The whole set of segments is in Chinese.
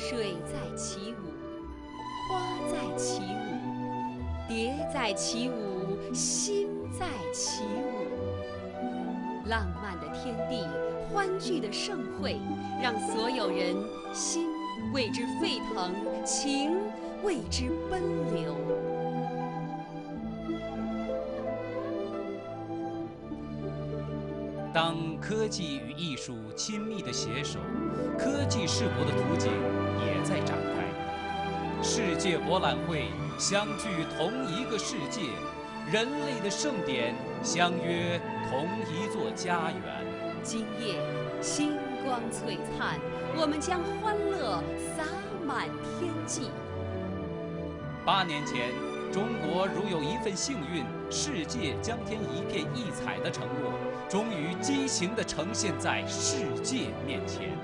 水在起舞，花在起舞，蝶在起舞，心在起舞。浪漫的天地，欢聚的盛会，让所有人心为之沸腾，情为之奔流。当科技与艺术亲密的携手，科技世博的图景也在展开。世界博览会相聚同一个世界，人类的盛典相约同一座家园。今夜星光璀璨，我们将欢乐洒满天际。八年前，中国如有一份幸运，世界将添一片异彩的承诺，终于畸形地呈现在世界面前。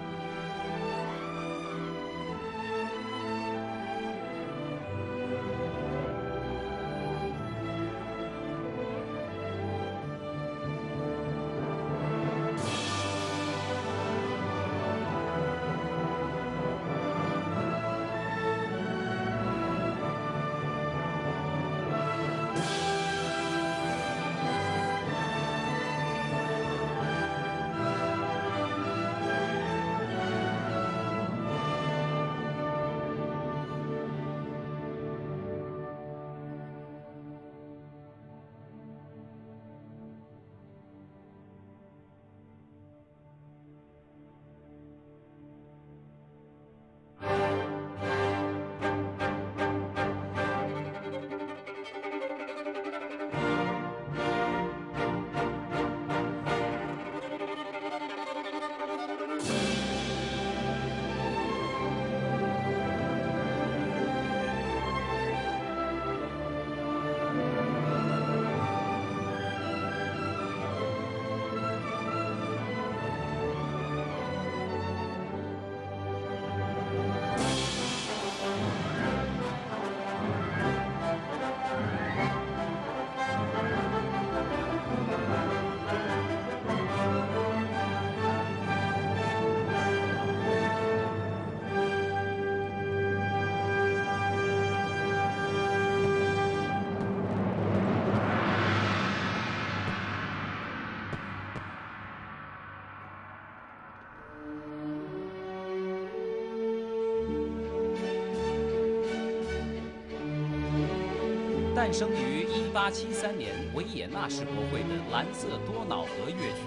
诞生于1873年维也纳世博会的《蓝色多瑙河》乐曲，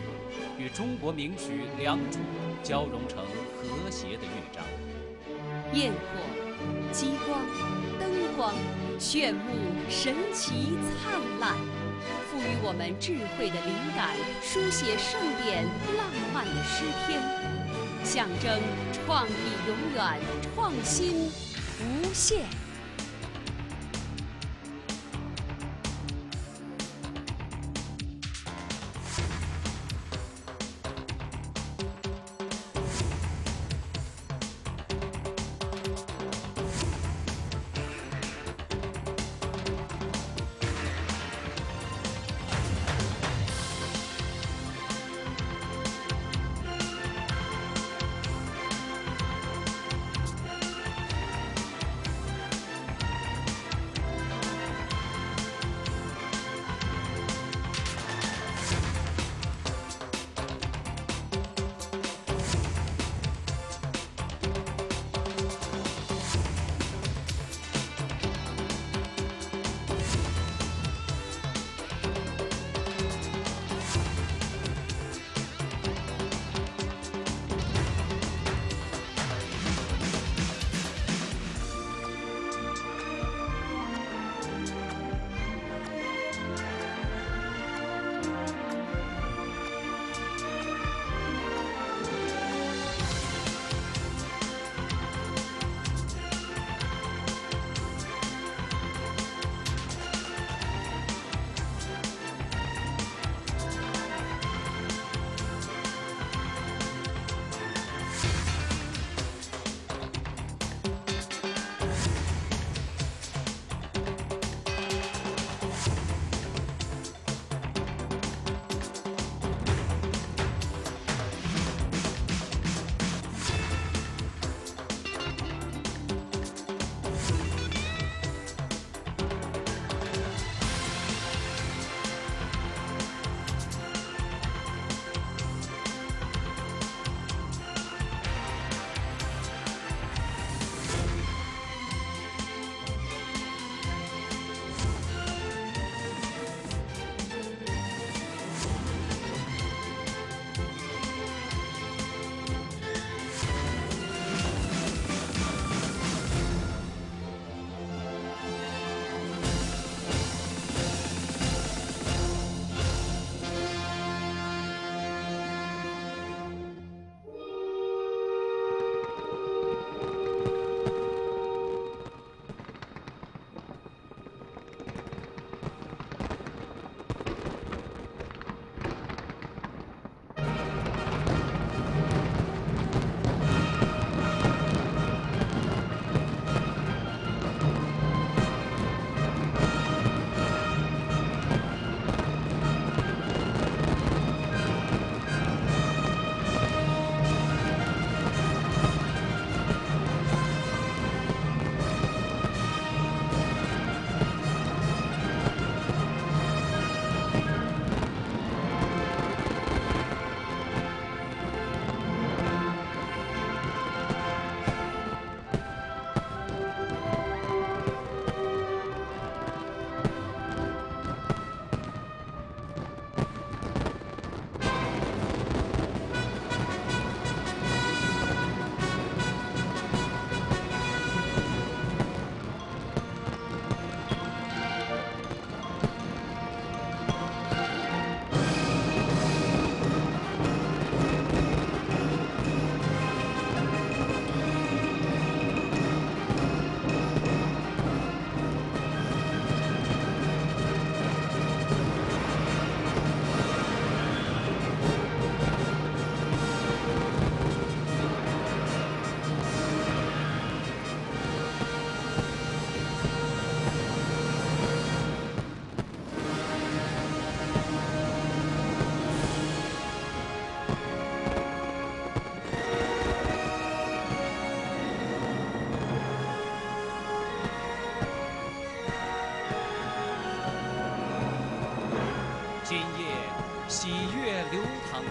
与中国名曲《良渚》交融成和谐的乐章。焰火、激光、灯光，炫目、神奇、灿烂，赋予我们智慧的灵感，书写盛典浪漫的诗篇，象征创意永远，创新无限。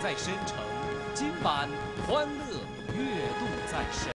在深城，今晚欢乐跃动在身。